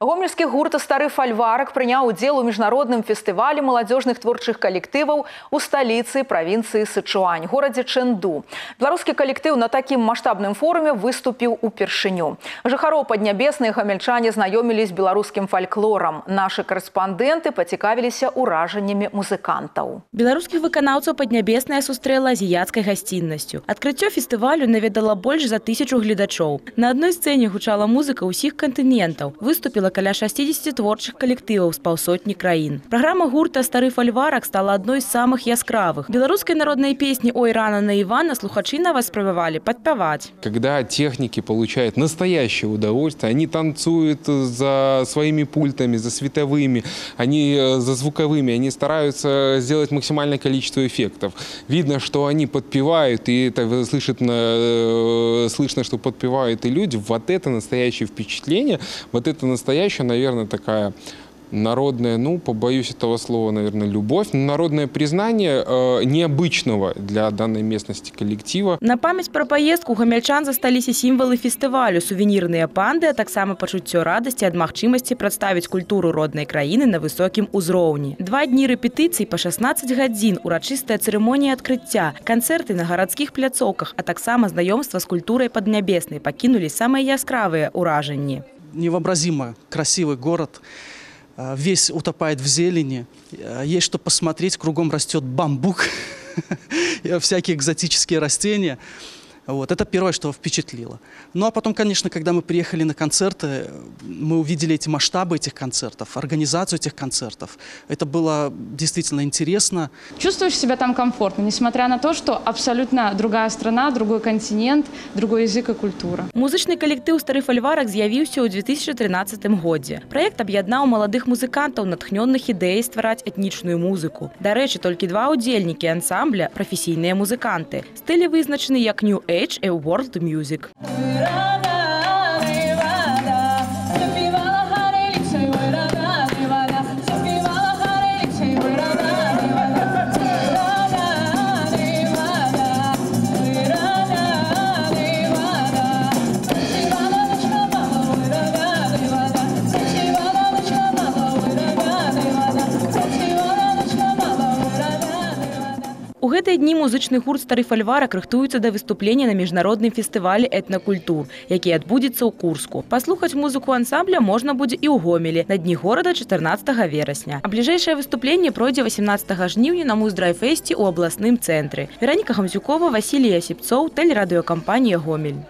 Гомельскі гурт стары фальварак прыняў удзел у міжнародным фестывалі маладзёжных творчых калектываў у сталіцы правінцыі Сычуань, горадзе Чэнду. Беларускі калектыў на такім маштабным форуме выступіў упершыню. Жыхароў паднябесныя гамельчане знаёмілі з беларускім фальклорам. Нашы карэспандэнты пацікавіліся ўражаннямі музыкантаў. Беларускіх выканаўцаў паднябесная сустрэла азіяцкай гасціннасцю. Адкрыццё фестывалю наведала больш за тысячу гледачоў. На адной сцэне гучала музыка ўсіх кантынентаў. Выступіла каля 60 творчых калектываў з паўсотні краін. Праграма гурта стары фальварак стала адной з самых яскравых. Беларускай народнай песні «Ой, рано на Ивана» слухачы на вас спрабавалі падпяваць. Когда техники получают настоящее удовольствие, они танцуют за своими пультами, за световыми, они э, за звуковыми, они стараются сделать максимальное количество эффектов. Видно, что они подпевают, и это слышит, на- э, слышно, что подпевают и люди. Вот это настоящее впечатление, вот это настоящая, наверное, такая народная, ну, побоюсь этого слова, наверное, любовь, но народное признание э, необычного для данной местности коллектива. На памяць пра паездку у гамяльчан засталіся сімвалы фестывалю, сувенірныя панды, а таксама пачуццё радасці ад магчымасці прадставіць культуру роднай краіны на высокім узроўні. Два дні рэпетыцый па 16 гадзін, урачыстая цырымонія адкрыцця, канцэрты на гарадскіх пляцоўках, а таксама знаёмства з культурай паднябеснай пакінулі самыя яскравыя ўражанні. невообразимо красивый город, э, весь утопает в зелени, э, есть что посмотреть, кругом растет бамбук, всякие экзотические растения. Вот, это первое, что впечатлило. Ну а потом, конечно, когда мы приехали на концерты, мы увидели эти масштабы этих концертов, организацию этих концертов. Это было действительно интересно. Чувствуешь себя там комфортно, несмотря на то, что абсолютно другая страна, другой континент, другой язык и культура. Музычны калектыў стары фальварак з'явіўся ў 2013 годзе. Праект аб'яднаў маладых музыкантаў, натхнённых ідэяй ствараць этнічную музыку. Дарэчы, толькі два ўдзельнікі ансамбля прафесійныя музыканты. Стылі вызначаны як New stage a world music. У гэтыя дні музычны гурт стары фальварак рыхтуецца да выступлення на міжнародным фестывалі этнакультур, які адбудзецца ў курску. Паслухаць музыку ансамбля можна будзе і ў гомелі на дні горада 14 верасня. А бліжэйшае выступленне пройдзе 18 жніўня на муздрайфесце ў абласным цэнтры. Вераніка Хамзюкова, Васілій Асіпцоў, тэлерадыёкампанія Гомель.